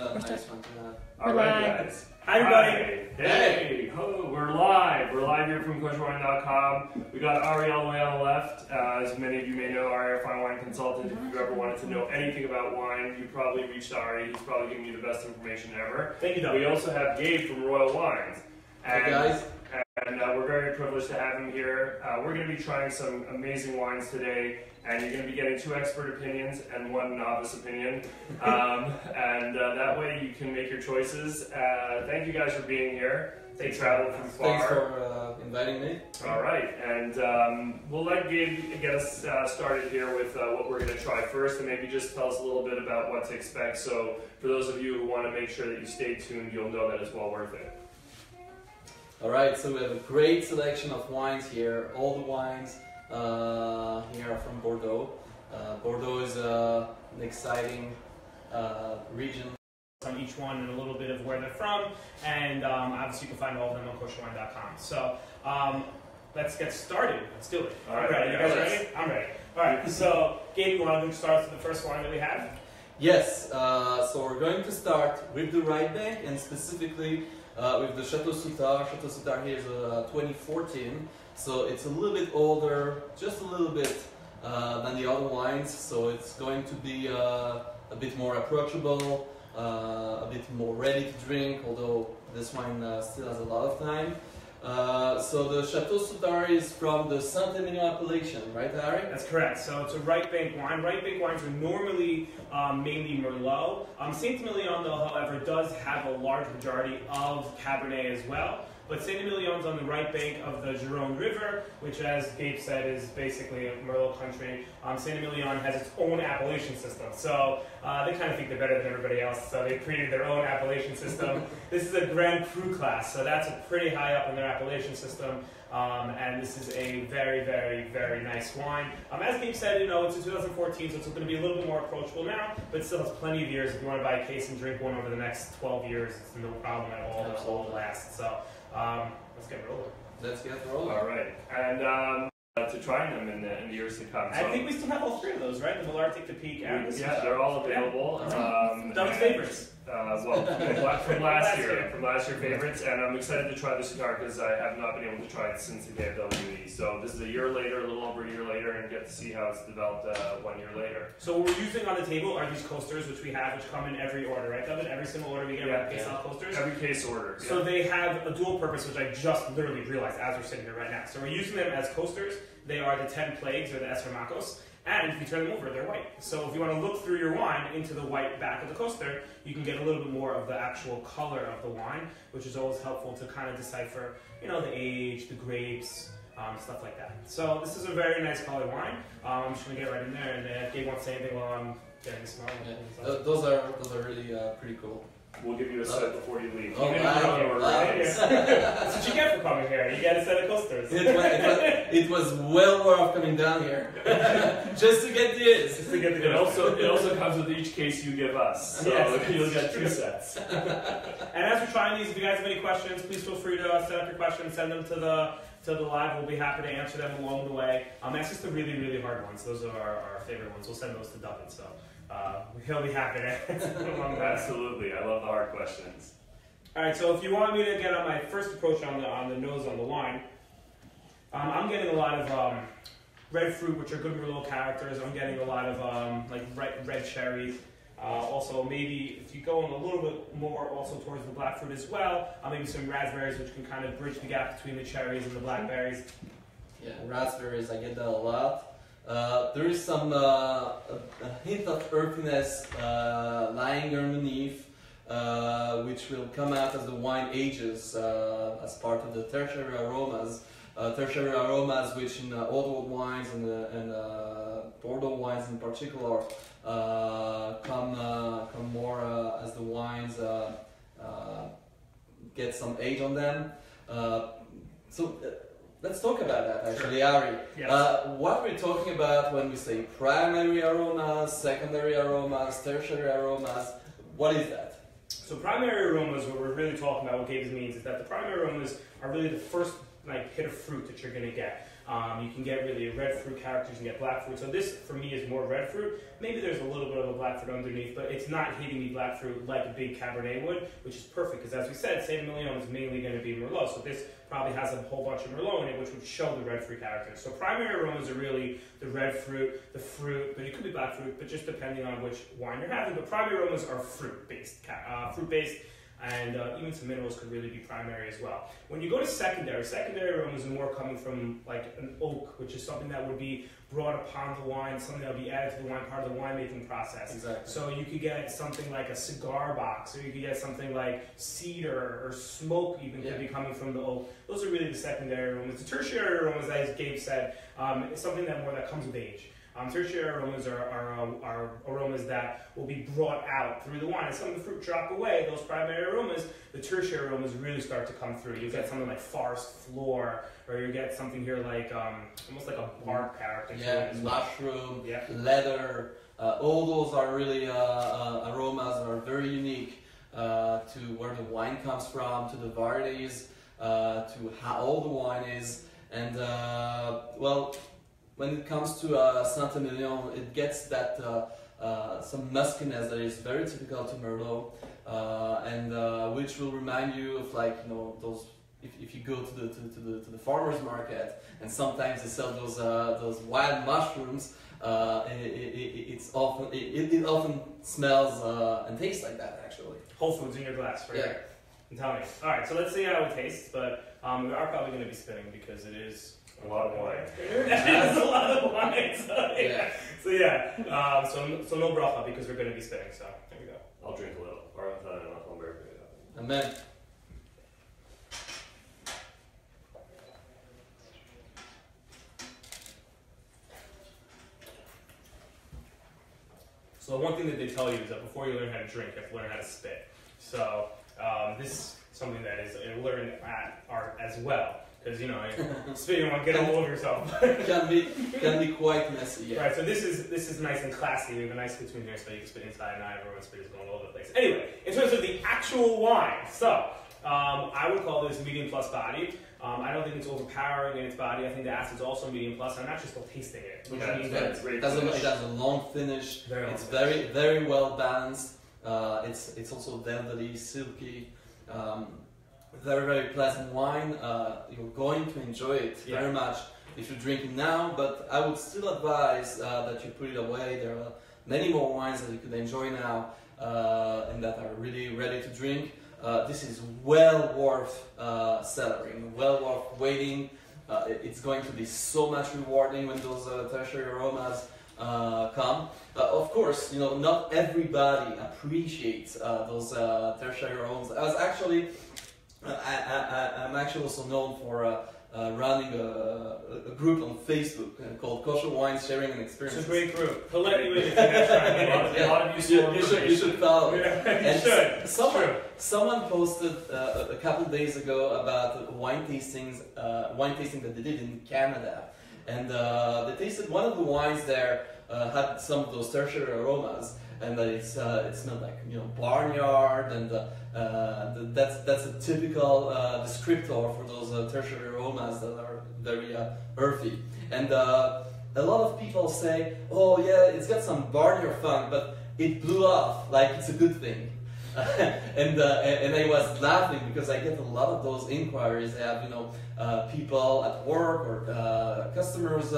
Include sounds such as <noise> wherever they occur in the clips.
a nice one to have. All We're right, live. guys. Hi, everybody. Hi. Hey, hello. We're live. We're live here from KosherWine.com. We got Ari all the way on the left. Uh, as many of you may know, Ari, our fine wine consultant. If you've ever wanted to know anything about wine, you probably reached Ari. He's probably giving you the best information ever. Thank you, Doug. We also have Gabe from Royal Wines. Hey guys, and uh, we're very privileged to have him here. Uh, we're going to be trying some amazing wines today, and you're going to be getting two expert opinions and one novice opinion. <laughs> Um, and uh, that way you can make your choices. Uh, thank you guys for being here. They Thanks. traveled from far. thanks for uh, inviting me. All right, and um, we'll let Gabe get us uh, started here with uh, what we're going to try first, and maybe just tell us a little bit about what to expect. So, for those of you who want to make sure that you stay tuned, you'll know that it's well worth it. All right, so we have a great selection of wines here. All the wines uh, here are from Bordeaux. Uh, Bordeaux is uh, an exciting uh, region. On each one and a little bit of where they're from, and um, obviously you can find all of them on kosherwine.com. So um, let's get started. Let's do it. All right, ready. You guys ready? I'm ready. All right, So Gabe, you want to start with the first wine that we have? Yes, uh, so we're going to start with the right bank and specifically uh, with the Chateau Soutard. Chateau Soutard here is uh, 2014, so it's a little bit older, just a little bit uh, than the other wines, so it's going to be uh, a bit more approachable, uh, a bit more ready to drink, although this wine still has a lot of time. Uh, so the Chateau Soutard is from the Saint-Emilion appellation, right, Ari? That's correct. So it's a right bank wine. Right bank wines are normally um, mainly Merlot. Um, Saint Emilion, though, however, does have a large majority of Cabernet as well. But Saint Emilion's on the right bank of the Gironde River, which, as Gabe said, is basically a Merlot country. Um, Saint Emilion has its own appellation system, so uh, they kind of think they're better than everybody else. So they created their own appellation system. <laughs> this is a Grand Cru Classé, so that's a pretty high up in their appellation system. Um, and this is a very, very, very nice wine. Um, as Gabe said, you know, it's in 2014, so it's going to be a little bit more approachable now, but still has plenty of years. If you want to buy a case and drink one over the next 12 years, it's no problem at all. It'll last. So um, let's get rolling. Let's get rolling. All right, and um, uh, to try them in the, in the years to come. I think we still have all three of those, right? The Take the Peak and the yeah, they're all available. Um, Doug's favorites. Uh, well, from, la- from <laughs> last year, from last year favorites, and I'm excited to try the cigar because I have not been able to try it since the KFWE. So this is a year later, a little over a year later, and get to see how it's developed uh, one year later. So what we're using on the table are these coasters, which we have, which come in every order, right, Devin? Every single order we get, Yeah. we get style coasters. Every case order. yeah. So they have a dual purpose, which I just literally realized as we're sitting here right now. So we're using them as coasters. They are the 10 plagues or the Eser Makot. And if you turn them over, they're white. So if you want to look through your wine into the white back of the coaster, you can get a little bit more of the actual color of the wine, which is always helpful to kind of decipher, you know, the age, the grapes, um, stuff like that. So this is a very nice colored wine. Um, I'm just going to get right in there, and uh, if Gabe wants to say anything while I'm getting the smell. Yeah. Th- those are those are really uh, pretty cool. We'll give you a set before you leave. Oh, Even if you don't order Wow. it. That's what you get for coming here. You get a set of coasters. It was, it, was, it was well worth coming down here <laughs> just to get this. Just to get the It also it also comes with each case you give us, so Yes. <laughs> you'll get two sets. <laughs> And as we're trying these, if you guys have any questions, please feel free to uh, set up your questions, send them to the to the live. We'll be happy to answer them along the way. Um, that's just the really, really hard ones. Those are our, our favorite ones. We'll send those to Dublin, so uh, he'll be happy to answer them along the way. Absolutely, I love the hard questions. All right, so if you want me to get on my first approach on the on the nose on the wine, um, I'm getting a lot of um, red fruit, which are good Merlot characters. I'm getting a lot of um, like red, red cherries. Uh, also, maybe if you go in a little bit more also towards the black fruit as well, uh, maybe some raspberries, which can kind of bridge the gap between the cherries and the blackberries. Yeah, raspberries, I get that a lot. Uh, there is some uh, hint of earthiness uh, lying underneath, uh, which will come out as the wine ages uh, as part of the tertiary aromas. Uh, tertiary aromas, which in uh, old wines and, and Bordeaux wines in particular, come come more as the wines get some age on them. So let's talk about that actually, Ari. Yes. Uh, what we're talking about when we say primary aromas, secondary aromas, tertiary aromas, what is that? So primary aromas, what we're really talking about, what Gabe's means, is that the primary aromas are really the first like hit of fruit that you're going to get. Um, you can get really red fruit characters, and get black fruit. So this, for me, is more red fruit. Maybe there's a little bit of a black fruit underneath, but it's not hitting me black fruit like a big Cabernet would, which is perfect because, as we said, Saint Emilion is mainly going to be Merlot. So this probably has a whole bunch of Merlot in it, which would show the red fruit character. So primary aromas are really the red fruit, the fruit, but it could be black fruit, but just depending on which wine you're having. But primary aromas are fruit-based, uh, fruit-based and uh, even some minerals could really be primary as well. When you go to secondary, secondary aromas are more coming from like an oak, which is something that would be brought upon the wine, something that would be added to the wine, part of the winemaking process. Exactly. So you could get something like a cigar box, or you could get something like cedar or smoke even Yeah. could be coming from the oak. Those are really the secondary aromas. The tertiary aromas, as Gabe said, um, is something that more that comes with age. Um, tertiary aromas are, are, uh, are aromas that will be brought out through the wine. As some of the fruit drop away, those primary aromas, the tertiary aromas really start to come through. You get something like forest floor, or you get something here like um, almost like a bark character. Yeah, mushroom, Yeah. leather, uh, all those are really uh, uh, aromas that are very unique uh, to where the wine comes from, to the varieties, uh, to how old the wine is, and uh, well, when it comes to uh, Saint Emilion, it gets that uh, uh, some muskiness that is very typical to Merlot, uh, and uh, which will remind you of like you know those. If, if you go to the, to, to the to the farmers market and sometimes they sell those uh, those wild mushrooms, uh, it, it, it, it's often it, it often smells uh, and tastes like that actually. Whole Foods in your glass, right Yeah. And tell me. All right, so let's see how it tastes, but um, we are probably going to be spinning because it is A lot of wine. <laughs> it's a lot of wine. So yeah. Yeah. So yeah. Um, so so no bracha because we're going to be spinning. So there we go. I'll drink a little. Or I'm not, I'm very good. Amen. So one thing that they tell you is that before you learn how to drink, you have to learn how to spit. So um, this is something that is uh, learned at art as well. Because you know, spitting you want to get all over yourself. <laughs> can be can be quite messy. Yeah. Right, so this is this is nice and classy. We have a nice between here, so you can spit inside, and not everyone's spit is going all over the place. Anyway, in terms of the actual wine, so um, I would call this medium plus body. Um, I don't think it's overpowering in its body. I think the acid's also medium plus. I'm actually still tasting it, which Yeah, means yeah, that it's great It has, a, it has a long finish. Very long it's finish. very very well balanced. Uh, it's it's also velvety, silky, um, very very pleasant wine. Uh, you're going to enjoy it Yeah. very much if you drink it now. But I would still advise uh, that you put it away. There are many more wines that you could enjoy now uh, and that are really ready to drink. Uh, this is well worth uh, cellaring, well worth waiting. Uh, it's going to be so much rewarding when those uh, tertiary aromas uh, come. Uh, of course, you know not everybody appreciates uh, those uh, tertiary aromas. I was actually, I, I, I, I'm actually also known for uh, uh, running a, a group on Facebook uh, called Kosher Wine Sharing and Experience. it's a great group. He'll let you in you have A lot of, a lot of useful You, you should, you should follow. you And should. someone, True. someone posted uh, a couple days ago about wine tastings, uh, wine tasting that they did in Canada, and uh, they tasted one of the wines there uh, had some of those tertiary aromas, and that it's uh, it smelled like you know barnyard, and uh, uh, that's that's a typical uh, descriptor for those uh, tertiary aromas that are very uh, earthy, and. A lot of people say, "Oh yeah, it's got some barnyard funk, but it blew off like it's a good thing." <laughs> and and I was laughing because I get a lot of those inquiries. I have you know people at work or customers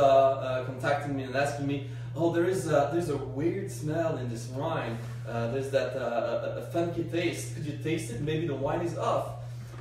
contacting me and asking me, "Oh, there is a, there's a weird smell in this wine. Uh, there's that uh, a, funky taste. Could you taste it? Maybe the wine is off."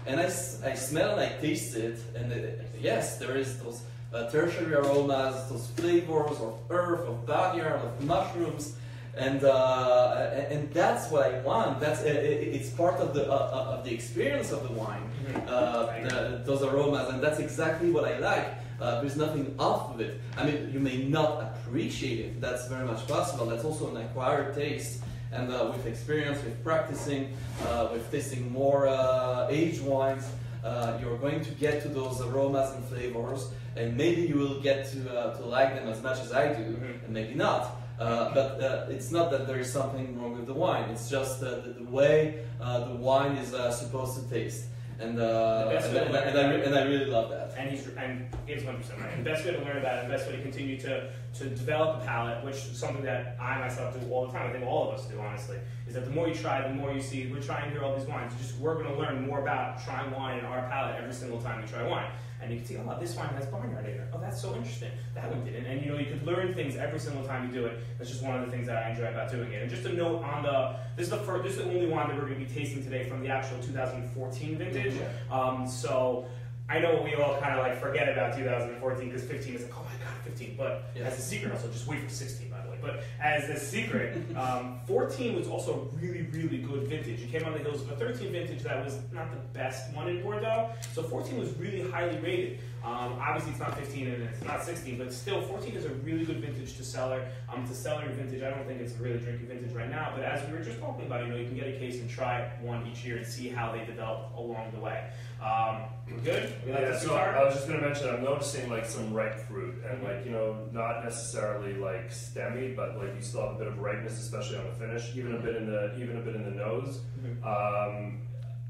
And I, I smell and I taste it, and it, yes, there is those uh, tertiary aromas, those flavors of earth, of barnyard, of mushrooms, and uh, and, that's what I want. That's it, it- it's part of the uh, of the experience of the wine, Mhm. uh, the, those aromas, and that's exactly what I like. Uh, there's nothing off of it. I mean, you may not appreciate it. That's very much possible. That's also an acquired taste. And uh, with experience, with practicing, uh, with tasting more uh, aged wines, uh, you're going to get to those aromas and flavors, and maybe you will get to, uh, to like them as much as I do, Mhm. and maybe not. Uh, but uh, it's not that there is something wrong with the wine. It's just uh, the, the way uh, the wine is uh, supposed to taste. And The uh, best and, way to learn and I, re- about it. and I really love that. and he's and Gabe's 100 percent right. The best way to learn about it, and the best way to continue to to develop a palate, which is something that I myself do all the time. I think all of us do, honestly, is that the more you try, the more you see. We're trying here all these wines. Just we're going to learn more about trying wine in our palate every single time we try wine. And you can see, oh, this wine has barnyard in it. Oh, that's so interesting. That one didn't. And you know, you could learn things every single time you do it. That's just one of the things that I enjoy about doing it. And just a note on the, this is the first, this is the only wine that we're going to be tasting today from the actual 2014 vintage. Um, so I know we all kind of like forget about 2014 because 15 is like, oh my god, 15. But Yeah. as a secret, also just wait for 16, by the way. But as a secret, um, 14 was also a really, really good vintage. It came on the heels of a 13 vintage that was not the best one in Bordeaux. So 14 was really highly rated. Um, obviously, it's not 15 and it's not 16, but still, 14 is a really good vintage to cellar. Um, to cellar vintage, I don't think it's a really drinking vintage right now. But as we were just talking about, you know, you can get a case and try one each year and see how they develop along the way. Um, good. We like Yeah, so? I was just gonna mention, I'm noticing like some ripe fruit, and like you know, not necessarily like stemmy, but like you still have a bit of ripeness, especially on the finish. Even a bit in the, even a bit in the nose. Mhm. Um,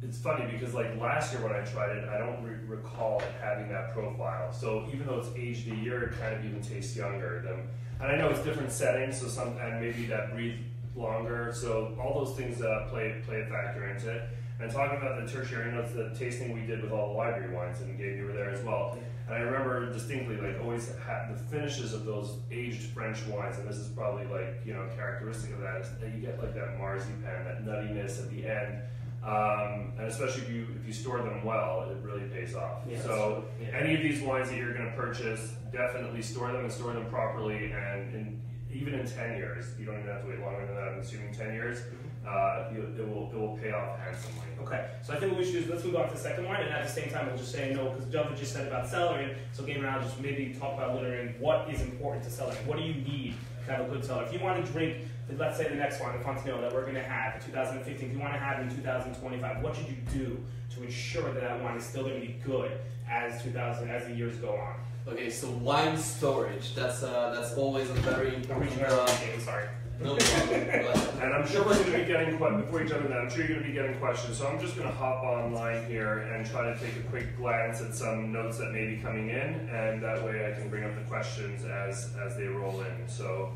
it's funny because like last year when I tried it, I don't re- recall it having that profile. So even though it's aged a year, it kind of even tastes younger than. And I know it's different settings, so some and maybe that breathed longer. So all those things uh, play play a factor into it. And talking about the tertiary notes, the tasting we did with all the library wines, and Gabe, you were there as well. And I remember distinctly, like always, the finishes of those aged French wines, and this is probably like you know characteristic of that is that you get like that marzipan, that nuttiness at the end. Um, and especially if you if you store them well, it really pays off. So yeah. any of these wines that you're going to purchase, definitely store them and store them properly. And in, even in ten years, you don't even have to wait longer than that. I'm assuming ten years, uh, you, it will it will pay off handsomely. Okay, so I think what we should do is let's move on to the second one, and at the same time, we'll just say no, because Java just said about selling, so game around, just maybe talk about littering, what is important to selling, what do you need to have a good cellar? If you want to drink, let's say the next one, the Fontenil that we're going to have in 2015, if you want to have it in 2025, what should you do to ensure that that wine is still going to be good as 2000, as the years go on? Okay, so wine storage. That's uh, that's always a very important. Uh, sorry. no problem. <laughs> And I'm sure we're going to be getting que- before you jump into that. I'm sure you're going to be getting questions. So I'm just going to hop online here and try to take a quick glance at some notes that may be coming in, and that way I can bring up the questions as as they roll in. So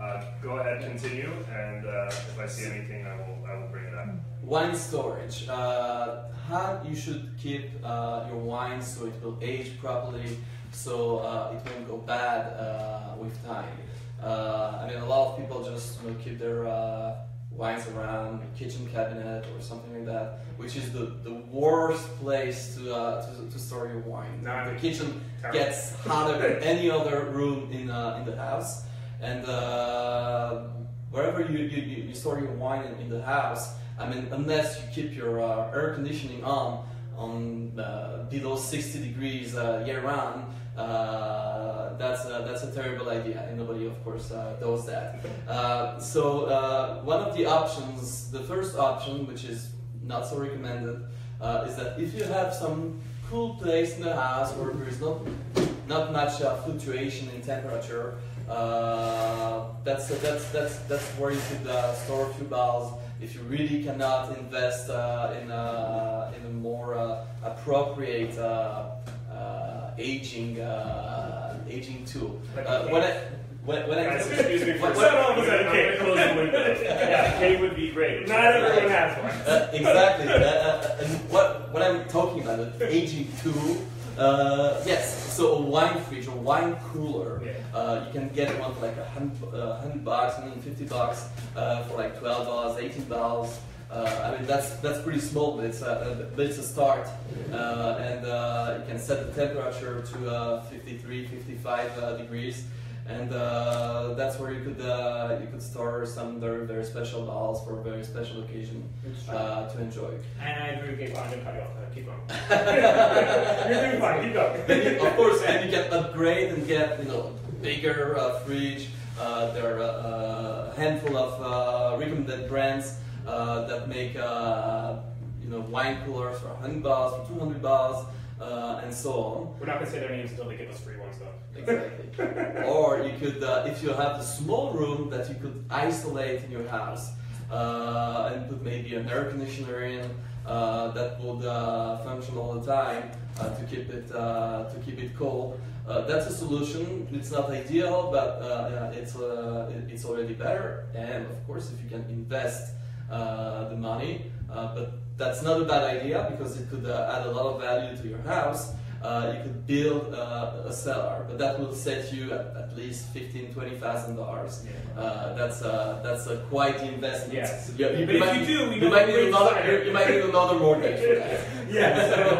uh, go ahead, continue, and uh, if I see anything, I will I will bring it up. Wine storage. Uh, how you should keep uh, your wine so it will age properly, so uh, it won't go bad uh, with time. Uh, I mean, a lot of people just you know, keep their uh, wines around a kitchen cabinet or something like that, which is the, the worst place to, uh, to, to store your wine. No, the kitchen Terrible. gets hotter than <laughs> any other room in, uh, in the house. And uh, wherever you, you, you store your wine in, in the house, I mean, unless you keep your uh, air conditioning on on uh, below 60 degrees uh, year round, uh, that's a, that's a terrible idea, and nobody, of course, uh, does that. Uh, so uh, one of the options, the first option, which is not so recommended, uh, is that if you have some cool place in the house where there is not not much uh, fluctuation in temperature, uh, that's that's that's that's where you could uh, store a few bottles. If you really cannot invest uh, in a in a more uh, appropriate uh, uh, aging uh, aging tool. Like a Uh, when I when, when I excuse me for a What- second. what- I'm gonna- I'm going to close the window. <laughs> Yeah, Kate would be great. Not everyone has one. Uh, exactly. Uh, uh, and what what I'm talking about, the aging tool. Uh, yes. So a wine fridge or wine cooler. Yeah. Uh, you can get one for like a hundred, uh, hundred bucks, hundred and fifty bucks uh, for like twelve dollars, eighteen dollars. Uh, I mean that's that's pretty small, but it's a, but it's a start. Uh, and uh, you can set the temperature to uh, 53, 55 uh, degrees, and uh, that's where you could uh, you could store some very very special bottles for a very special occasion uh, to enjoy. And I agree with Gabe. I'm going to cut you off. Keep going. <laughs> You're doing fine. Keep going. Then you, of course, then you can upgrade and get you know bigger uh, fridge. Uh, there are a handful of uh, recommended brands uh, that make uh, you know wine coolers for 100 bars, for 200 bars, uh, and so on. We're not going to say their names until they give us free ones, though. Exactly. <laughs> or you could, uh, if you have a small room that you could isolate in your house, uh, and put maybe an air conditioner in uh, that would uh, function all the time uh, to keep it uh, to keep it cold. Uh, that's a solution. It's not ideal, but uh, it's uh, it's already better. And of course, if you can invest the money, uh, but that's not a bad idea because it could uh, add a lot of value to your house. Uh, you could build uh, a cellar, but that will set you at, at least fifteen, twenty thousand dollars. Uh, that's uh, that's a quite the investment. Yes. You, you But if might, you do, you might need another. You, you might need another mortgage. <laughs> Yeah.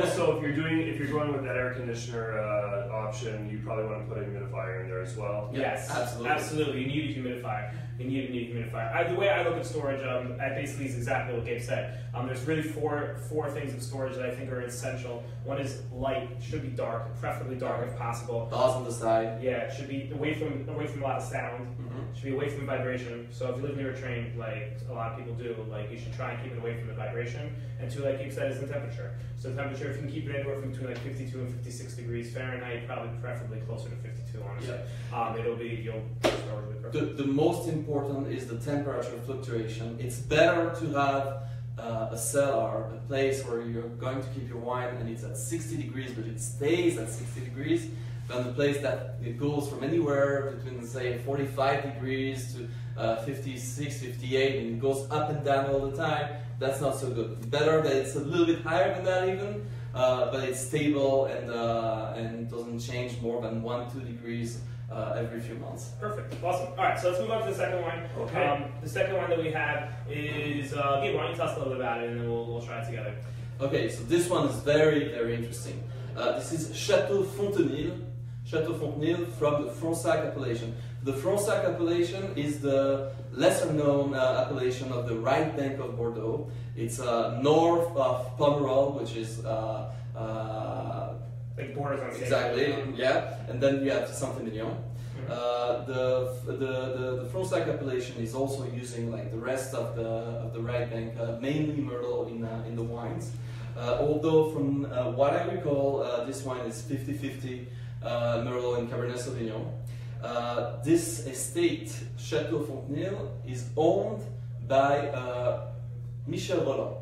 so, so if you're doing if you're going with that air conditioner uh, option, you probably want to put a humidifier in there as well. Yes, absolutely. absolutely. You need a humidifier. You need, a humidifier. I, the way I look at storage, um, I basically is exactly what Gabe said. Um, there's really four four things in storage that I think are essential. One is light. It should be dark, preferably dark if possible. Bars on the side. Yeah, it should be away from away from a lot of sound. Mhm. It should be away from vibration. So if you live near a train, like a lot of people do, like you should try and keep it away from the vibration. And two, like Gabe said, is the temperature. So the temperature, if you can keep it anywhere from between like 52 and 56 degrees Fahrenheit, probably preferably closer to 52, honestly. Um, it'll be you'll store it. The, the most important is the temperature fluctuation. It's better to have uh, a cellar, a place where you're going to keep your wine and it's at 60 degrees, but it stays at 60 degrees, than the place that it goes from anywhere between, say, 45 degrees to uh, 56, 58, and it goes up and down all the time. That's not so good. Better that it's a little bit higher than that, even, uh, but it's stable and, uh, and doesn't change more than 1 2 degrees uh, every few months. Perfect. Awesome. All right, so let's move on to the second one. Okay. Um, the second one that we have is, uh, Gabe, why don't you tell us a little bit about it and then we'll, we'll try it together. Okay, so this one is very, very interesting. Uh, this is Chateau Fontenil, Chateau Fontenil from the Fronsac appellation. The Fronsac appellation is the lesser known uh, appellation of the right bank of Bordeaux. It's uh, north of Pomerol, which is uh, uh, Like borders on exactly, yeah, and then you have Saint-Emilion. Uh, the, the, the, the Fronsac appellation is also using like the rest of the, of the right bank, uh, mainly Merlot in, uh, in the wines. Uh, although from uh, what I recall, uh, this wine is 50-50 uh, Merlot and Cabernet Sauvignon. Uh, this estate, Chateau Fontenil, is owned by uh, Michel Rolland.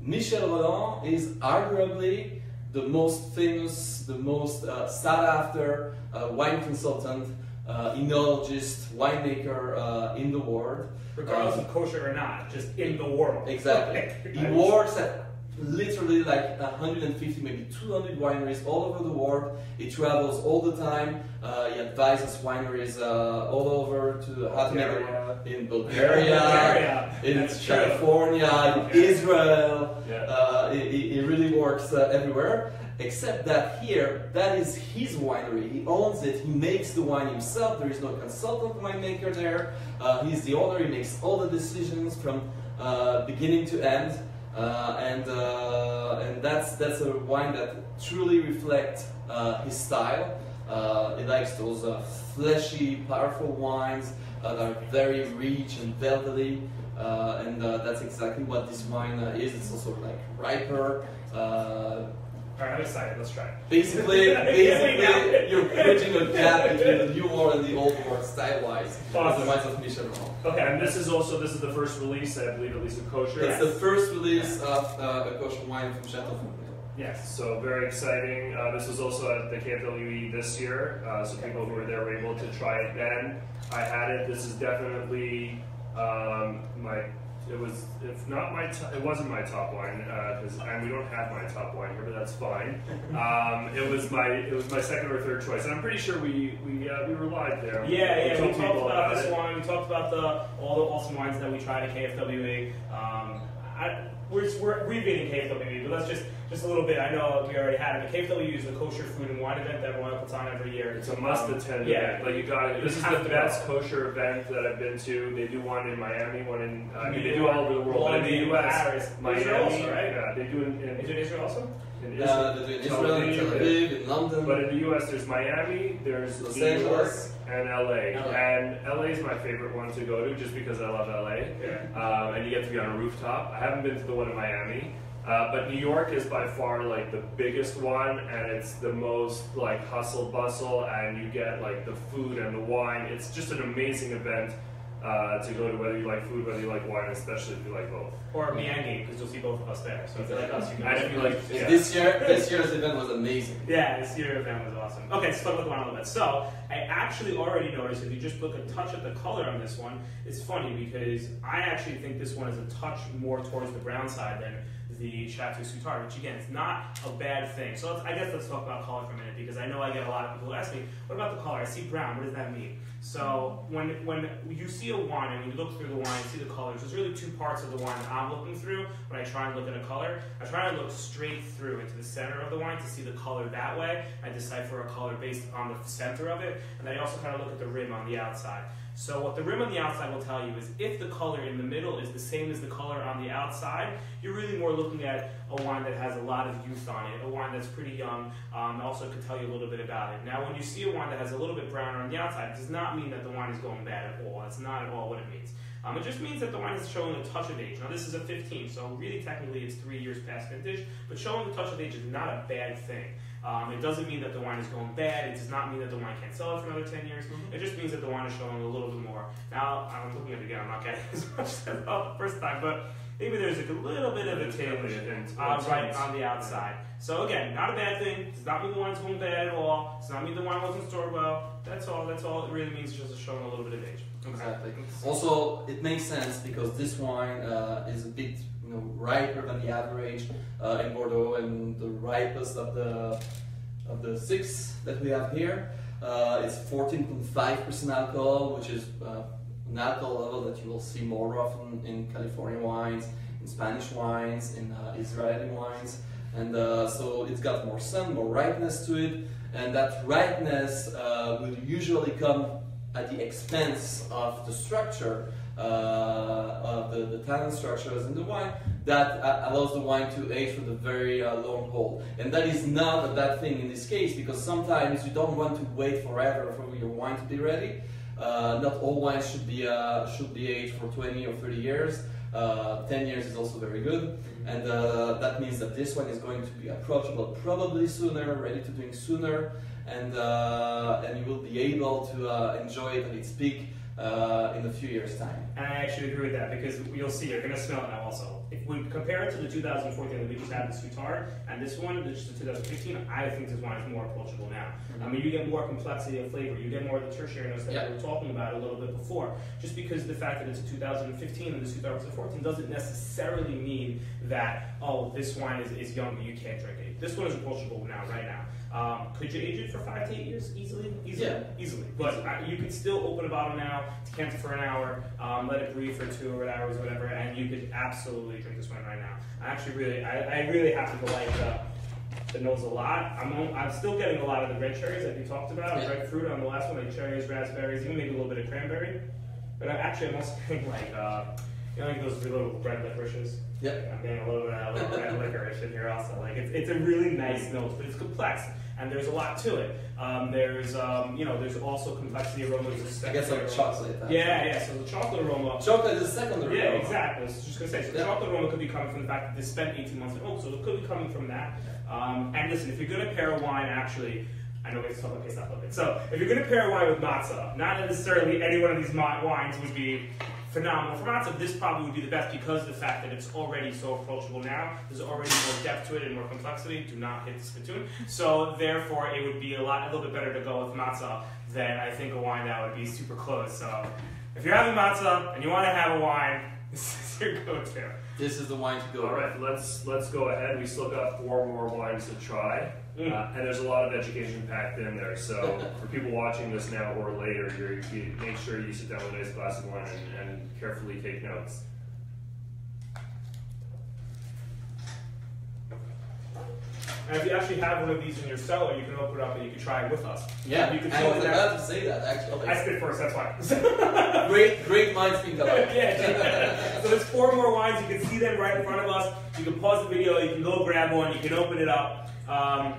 Michel Rolland is arguably the most famous, the most uh, sought after uh, wine consultant, uh, enologist, winemaker uh, in the world. Regardless Um, of kosher or not, just in the world. Exactly. <laughs> He works at literally like 150, maybe 200 wineries all over the world. He travels all the time. Uh, he advises wineries uh, all over to how to make it in Bulgaria, Bulgaria. in That's true. California, in Israel. Yeah. Uh, he, he- he really works uh, everywhere. Except that here, that is his winery. He owns it. He makes the wine himself. There is no consultant winemaker there. Uh, he's the owner. He makes all the decisions from uh, beginning to end. Uh, and uh, and that's that's a wine that truly reflects uh, his style. He likes those fleshy, powerful wines that are very rich and velvety. Uh, and uh, that's exactly what this wine uh, is. It's also like riper. All right, I'm excited. Let's try it. basically, <laughs> basically, you're bridging a gap between the new world and the old world style-wise. Awesome. Of Michel Rolland. Okay, and this is also this is the first release, I believe, at least of kosher. It's the first release of uh, a kosher wine from Chateau. Yes. So very exciting. Uh, this was also at the KFWE this year, uh, so people who were there were able to try it then. I had it. This is definitely um, my. It was, if not my, to- it wasn't my top wine, uh 'cause and we don't have my top wine here, but that's fine. <laughs> Um, it was my, it was my second or third choice, and I'm pretty sure we we uh, we were live there. Yeah, yeah, we talked people about this it. one. We talked about the all the awesome wines that we tried at KFWE. Um, I, we're, we're abbreviating KFWE, but let's just just a little bit. I know we already had it, but KFWE is the kosher food and wine event that Royal puts on every year. It's a must Um, attend yeah. event. Like you got it. This is the best go. kosher event that I've been to. They do one in Miami, one in I mean they do all over the world. But in in the US, Paris. Miami, Israel also, right? Yeah, they do in, in, it Israel also? In Israel. they do in Tel Israel, Tel Aviv, in London. But in the US, there's Miami, there's Los New York, and LA. LA. And LA is my favorite one to go to just because I love LA. Yeah. Um, and you get to be on a rooftop. I haven't been to the one in Miami. Uh, but New York is by far like the biggest one, and it's the most like hustle bustle, and you get like the food and the wine. It's just an amazing event. Uh, to go to whether you like food, whether you like wine, especially if you like both. Or Miami, because you'll see both of us there. So if you like us, you can. And if you like, yeah. This year, this year's event was amazing. Yeah, this year's event was awesome. Okay, let's talk about the wine a little bit. So I actually already noticed if you just look a touch at the color on this one, it's funny because I actually think this one is a touch more towards the brown side than the Chateau Soutard, which again is not a bad thing. So I guess let's talk about color for a minute because I know I get a lot of people who ask me, what about the color? I see brown. What does that mean? So when when you see a wine and you look through the wine and see the colors, there's really two parts of the wine that I'm looking through when I try and look at a color. I try to look straight through into the center of the wine to see the color that way. I decipher a color based on the center of it, and then I also kind of look at the rim on the outside. So what the rim on the outside will tell you is if the color in the middle is the same as the color on the outside, you're really more looking at a wine that has a lot of youth on it, a wine that's pretty young, um, also can tell you a little bit about it. Now when you see a wine that has a little bit browner on the outside, it does not mean that the wine is going bad at all. That's not at all what it means. Um, it just means that the wine is showing a touch of age. Now this is a 15, so really technically it's three years past vintage, but showing a touch of age is not a bad thing. Um, it doesn't mean that the wine is going bad. It does not mean that the wine can't sell it for another 10 years. It just means that the wine is showing a little bit more. Now, I'm looking at it again. I'm not getting <laughs> as much as I thought the first time, but maybe there's like a little bit of a There's definitely a tinge uh, right on the outside. So again, not a bad thing. Does not mean the wine's going bad at all. Does not mean the wine wasn't stored well. That's all. That's all it really means. Just showing a little bit of age. Exactly. Also, it makes sense because this wine uh, is a bit know riper than the average uh, in Bordeaux, and the ripest of the of the six that we have here uh, is 14.5% alcohol, which is uh, an alcohol level that you will see more often in California wines, in Spanish wines, in uh, Israeli wines, and uh, so it's got more sun, more ripeness to it, and that ripeness uh, will usually come at the expense of the structure of the, the tannin structures in the wine that uh, allows the wine to age for the very uh, long haul. And that is not a bad thing in this case because sometimes you don't want to wait forever for your wine to be ready. Uh, not all wines should be uh, should be aged for 20 or 30 years. Uh, 10 years is also very good, and uh, that means that this one is going to be approachable probably sooner, ready to drink sooner, and uh, and you will be able to uh, enjoy it at its peak uh, in a few years' time. And I actually agree with that because you'll see, you're going to smell it now also. If we compare it to the 2014 that we just had, the Soutard, and this one, which is the 2015, I think this wine is more approachable now. I mean, you get more complexity of flavor, you get more of the tertiary notes that Yeah. we were talking about a little bit before. Just because the fact that it's a 2015 and the 2014 doesn't necessarily mean that, oh, this wine is, is younger, you can't drink it. This one is approachable now, right now. Um, could you age it for five to eight years easily? Easily, Yeah. easily. But uh, you could still open a bottle now, decant it for an hour, um, let it breathe for two or hours, or whatever, and you could absolutely drink this wine right now. I actually really, I, I really happen to like uh, the nose a lot. I'm, I'm still getting a lot of the red cherries that you talked about, Yeah. red fruit on the last one, like cherries, raspberries, even maybe a little bit of cranberry. But I, actually, I'm also getting like, uh, you know, like those little red licorices. Yep. I'm getting a little bit of little red licorice in here also. Like it's, it's a really nice note, but it's complex and there's a lot to it. Um, there's um, you know there's also complexity aromas. I guess like chocolate. Yeah, yeah. So the chocolate aroma. Chocolate is secondary. Yeah, aroma. exactly. I was just gonna say. So the Yeah. chocolate aroma could be coming from the fact that they spent 18 months in oak, so it could be coming from that. Um, and listen, if you're gonna pair a wine, actually. I know it's talking okay, stop looking. So, if you're gonna pair a wine with matzah, not necessarily any one of these wines would be phenomenal for matzah. This probably would be the best because of the fact that it's already so approachable now. There's already more depth to it and more complexity. Do not hit the spittoon. So, therefore, it would be a lot, a little bit better to go with matzah than I think a wine that would be super close. So, if you're having matzah and you want to have a wine, <laughs> this is your go-to. This is the wine to go. All right, let's let's go ahead. We still got four more wines to try, Mm. uh, and there's a lot of education packed in there. So <laughs> for people watching this now or later, you're, you make sure you sit down with a nice glass of wine and, and carefully take notes. And if you actually have one of these in your cellar, you can open it up and you can try it with us. Yeah, You can I was that- about to say that actually. I spit first, that's why. <laughs> great, great minds think alike. yeah, so there's four more wines. You can see them right in front of us. You can pause the video. You can go grab one. You can open it up, um,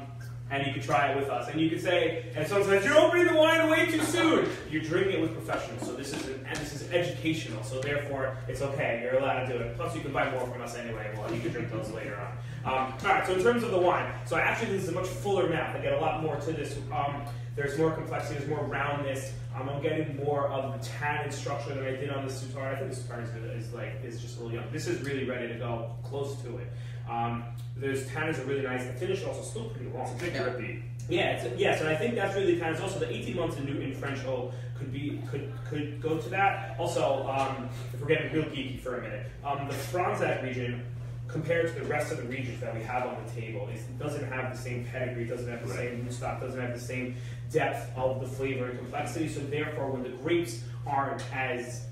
and you can try it with us. And you can say, and someone says, "You're opening the wine way too soon." You're drinking it with professionals, so this is an, this is educational. So therefore, it's okay. You're allowed to do it. Plus, you can buy more from us anyway. Well, you can drink those later on. Um, all right. So in terms of the wine, so actually this is a much fuller map. I get a lot more to this. Um, There's more complexity, there's more roundness. Um, I'm getting more of the tannin structure than I did on the Soutard. I think the Soutard is, is like is just a little young. This is really ready to go, close to it. Um, those tannins are really nice. The finish also still pretty long. It's a big drippy. Yeah, it's yes, and I think that's really the kind. It's also the 18 months in, New, in French oak could be could could go to that. Also, um, if we're getting real geeky for a minute, um, the Fronsac region compared to the rest of the regions that we have on the table, is, it doesn't have the same pedigree, doesn't have the Right. same stock, doesn't have the same depth of the flavor and complexity. So therefore, when the grapes aren't as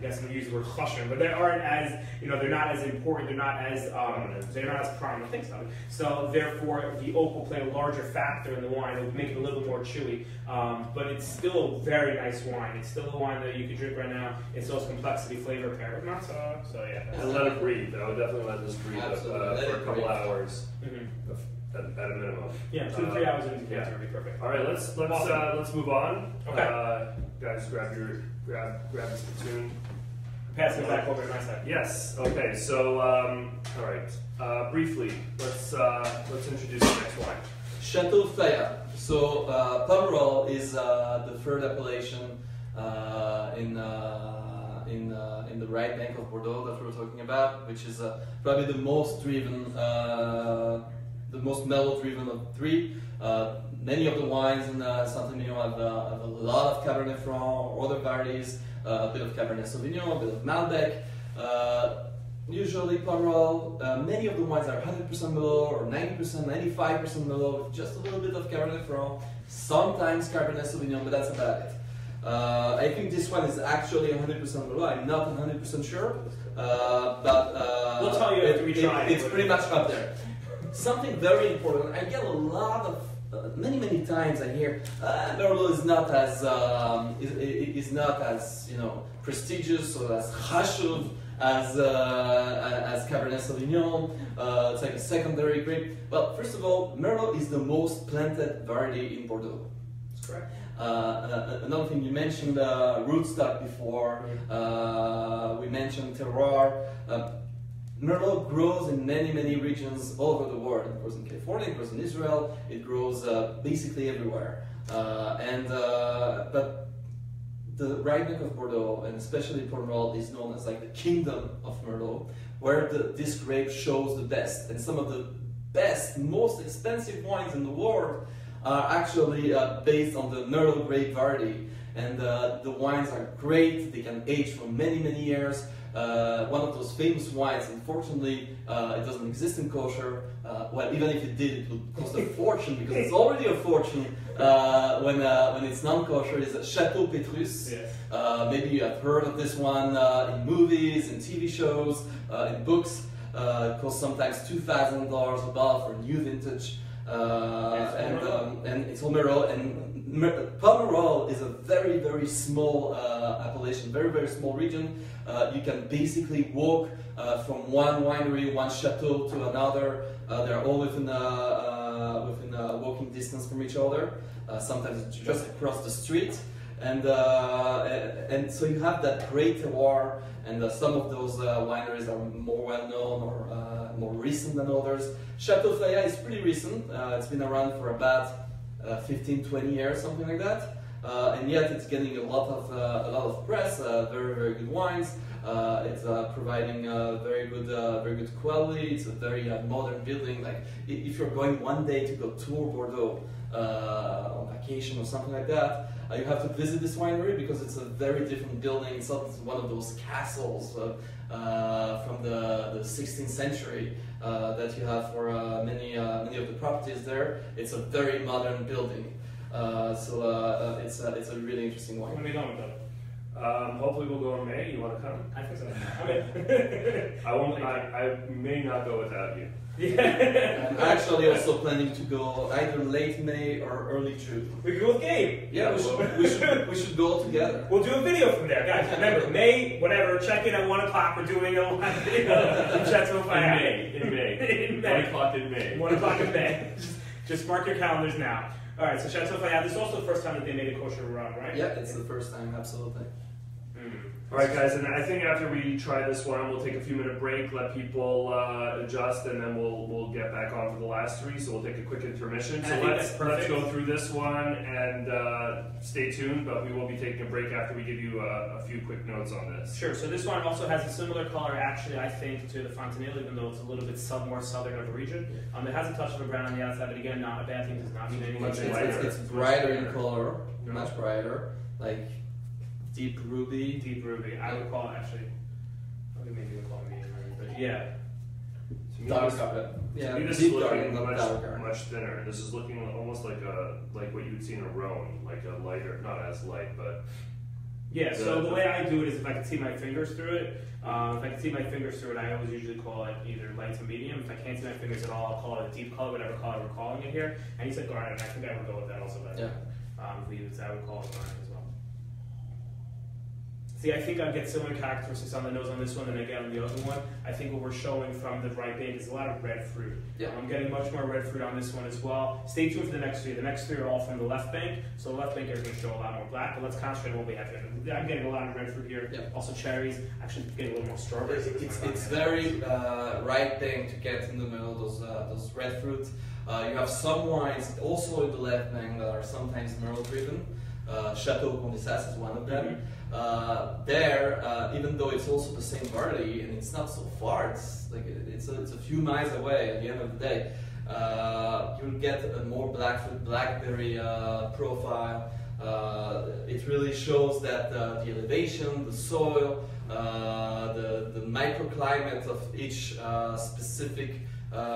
guess I'm gonna use the word chashuv, but they aren't as, you know, they're not as important, they're not as, um, they're not as prominent, thanks, Tommy. So therefore, the oak will play a larger factor in the wine, it'll make it a little bit more chewy. Um, but it's still a very nice wine, it's still a wine that you could drink right now, it still has complexity, flavor, pair with matzah, so yeah. that's- And let it breathe. I would definitely let this breathe uh, Let for a couple breathe. hours Mhm. at, at a minimum. Yeah, two to three hours into the Yeah. would be perfect. All right, let's let's Awesome. uh, let's move on. Okay. Uh, guys, grab your grab grab the spittoon. Pass it back over to my side. Yes. Okay. So um, all right. Uh, briefly, let's uh, let's introduce the next wine. Chateau Fayat. So uh, Pomerol is uh, the third appellation uh, in uh, in uh, in the right bank of Bordeaux that we were talking about, which is uh, probably the most driven, uh, the most Merlot driven of three. Uh, many of the wines in uh, Saint-Emilion have, uh, have a lot of Cabernet Franc or other varieties, a bit of Cabernet Sauvignon, a bit of Malbec. Uh, Usually Pomerol, uh, many of the wines are 100% Merlot or 90%, 95% Merlot with just a little bit of Cabernet Franc, sometimes Cabernet Sauvignon, but that's about it. Uh, I think this one is actually 100% Merlot, I'm not 100% sure, uh, but uh, We'll tell you it- we it- try it. it's pretty much up there. Something very important, I get a lot of, uh, many, many times I hear, uh, Merlot is not as, um, is, is not as, you know, prestigious or as chashuv as uh, as Cabernet Sauvignon. Uh, it's like a secondary grape. Well, first of all, Merlot is the most planted variety in Bordeaux. That's correct. Uh, uh, another thing you mentioned uh, rootstock before. Uh, we mentioned terroir. Merlot grows in many, many regions all over the world. It grows in California, it grows in Israel, it grows uh, basically everywhere. Uh, and uh, but the bank of Bordeaux, and especially Pomerol, is known as like the kingdom of Merlot, where the, this grape shows the best. And some of the best, most expensive wines in the world are actually uh, based on the Merlot grape variety. And uh, the wines are great, they can age for many, many years. Uh, one of those famous wines, unfortunately, uh, it doesn't exist in kosher. Uh, well, even if it did, it would cost a fortune because it's already a fortune uh, when, uh, when it's non-kosher. Is Chateau Petrus. Yes. Uh, maybe you have heard of this one uh, in movies, in TV shows, uh, in books. Uh, it costs sometimes two thousand dollars a bottle for a new vintage, uh, and um, and it's all Merlot. And Pomerol is a very very small uh, appellation, very very small region. Uh, you can basically walk uh, from one winery, one chateau to another. Uh, they're all within uh, uh, within uh, walking distance from each other. Sometimes just across the street and and so you have that great terroir, and some of those wineries are more well known or more recent than others. Chateau Fayat is pretty recent; it's been around for about 15, 20 years, something like that. Uh, and yet it's getting a lot of uh, a lot of press. Uh, very very good wines. Uh, it's uh, providing uh, very good uh, very good quality. It's a very uh, modern building. Like if you're going one day to go tour Bordeaux uh, on vacation or something like that, uh, you have to visit this winery because it's a very different building. It's not one of those castles uh, uh, from the, the 16th century uh, that you have for uh, many uh, many of the properties there. It's a very modern building. Uh, so uh, uh, it's a, it's a really interesting When wine. are we going with that? Um, hopefully, we'll go in May. You want to come? I think so. <laughs> I'm in. <laughs> <laughs> I won't. I, I may not go without you. Yeah. I'm actually also planning to go either late May or early June. We can go with Gabe. Yeah, we should, we should, we should go together. <laughs> We'll do a video from there, guys. Remember, May, whatever, check in at 1 o'clock. We're doing a live video in Chateau In May. In May. <laughs> In One o'clock in May. 1 o'clock in May. Just, just mark your calendars now. All right, so Chateau Fayat, this is also the first time that they made a kosher run, right? Yeah, it's the first time, absolutely. All right, guys, and I think after we try this one, we'll take a few minute break, let people uh, adjust, and then we'll we'll get back on for the last three. So we'll take a quick intermission. So let's let's go through this one and uh, stay tuned. But we will be taking a break after we give you a, a few quick notes on this. Sure. So this one also has a similar color, actually, I think, to the Fontenil, even though it's a little bit sub more southern of a region. Um, it has a touch of a brown on the outside, but again, not a bad thing. Does not mean anything. Much It's, it's, lighter. it's brighter in color, Yeah. much brighter, like deep ruby. Deep ruby. I would call it actually. I would maybe call it medium ruby, but yeah. To me, Dark, this- uh, yeah, to me, this deep is dark, looking not much, darker. much thinner. This is looking almost like a like what you would see in a Rhône, like a lighter, not as light, but Yeah, so The- the the- way I do it is if I can see my fingers through it, um, if I can see my fingers through it, I always usually call it either light to medium. If I can't see my fingers at all, I'll call it a deep color, whatever color we're calling it here. And he said garnet, and I think I would go with that also. But Yeah. um, we use, I would call it garnet as well. See, I think I get similar characteristics on the nose on this one than I get on the other one. I think what we're showing from the right bank is a lot of red fruit. Yeah. I'm getting much more red fruit on this one as well. Stay tuned for the next three. The next three are all from the left bank, so the left bank is going to show a lot more black, but let's concentrate on what we have here. I'm getting a lot of red fruit here. Yeah. Also cherries, actually getting a little more strawberries. It's, it's, it's very uh, right thing to get in the middle, those, uh, those red fruit. Uh, you have some wines also in the left bank that are sometimes Merlot driven. Uh, Chateau Condessas is one of them. Uh, there, uh, even though it's also the same variety and it's not so far, it's like it's a, it's a few miles away at the end of the day. Uh, you'll get a more blackfoot blackberry uh, profile. Uh, it really shows that uh, the elevation, the soil, the, the microclimate of each specific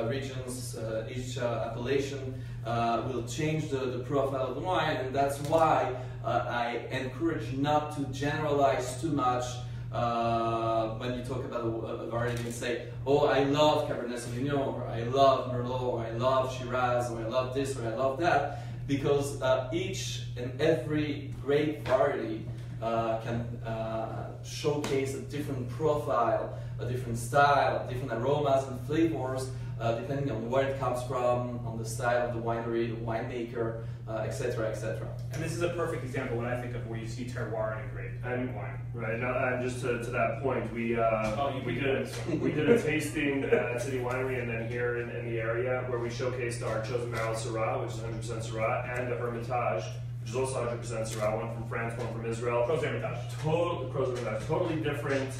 regions, each appellation will change the, the profile of the wine, and that's why I encourage not to generalize too much uh, when you talk about a, a variety and say, oh, I love Cabernet Sauvignon, or I love Merlot, or I love Shiraz, or I love this, or I love that, because uh, each and every grape variety uh, can uh, showcase a different profile, a different style, different aromas and flavors, uh, depending on where it comes from, on the style of the winery, the winemaker, etc., etc. And this is a perfect example, when I think of where you see terroir in a grape And- wine. right. Now, and just to, to that point, we uh, Oh, you we we did this <laughs> we did a tasting at City Winery and then here in, in the area where we showcased our chosen barrel Syrah, which is 100% Syrah, and the Hermitage, which is also 100% Syrah, one from France, one from Israel. Crozes-Hermitage. Total, Crozes-Hermitage, totally different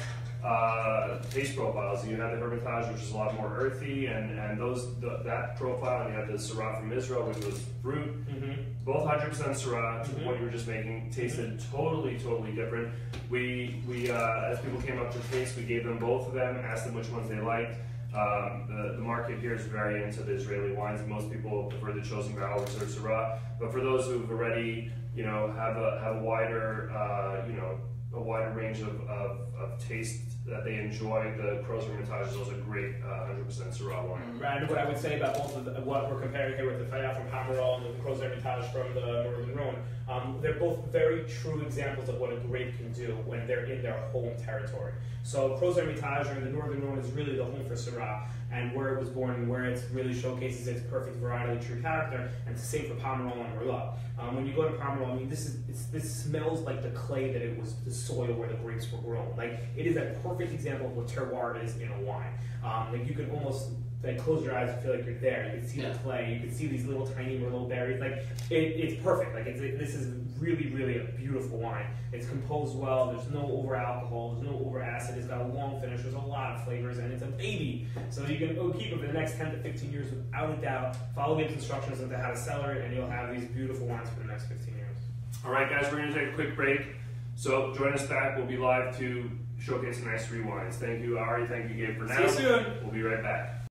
uh, taste profiles. You have the Hermitage, which is a lot more earthy, and, and those the, that profile, and you have the Syrah from Israel, which was fruit. Mm-hmm. Both 100% Syrah, to the Mhm. point you were just making, tasted totally, totally different. We, we uh, as people came up to taste, we gave them both of them, asked them which ones they liked. Um, the, the market here is very into the Israeli wines. Most people prefer the chosen barrel reserve Syrah, but for those who've already, you know, have a have a wider, uh, you know, a wider range of, of, of taste that they enjoy, the Crozes-Hermitage is also a great uh, 100% Syrah wine. Right, and what I would say about both of the, what we're comparing here with the Fayat from Pomerol and the Crozes-Hermitage from the Northern Rhone, um, they're both very true examples of what a grape can do when they're in their home territory. So Crozes-Hermitage or the Northern Rhone is really the home for Syrah, and where it was born and where it really showcases its perfect varietally true character, and it's the same for Pomerol and Merlot. Um, when you go to Pomerol, I mean, this is this smells like the clay that it was, the soil where the grapes were grown. Like it is a perfect example of what terroir is in a wine. Um, like you can almost like close your eyes and feel like you're there. You can see Yeah. the clay. You can see these little tiny Merlot berries. Like it, it's perfect. Like it's it, this is really really a beautiful wine. It's composed well. There's no over alcohol. There's no over acid. It's got a long finish. There's a lot of flavors, and it's a baby. So you can oh, keep it for the next 10 to 15 years without a doubt. Follow the instructions on how to cellar it, and you'll have these beautiful wines for the next 15 years. All right, guys, we're going to take a quick break. So join us back. We'll be live to showcase next three wines. Thank you, Ari. Thank you, Gabe, for now. See you soon. We'll be right back.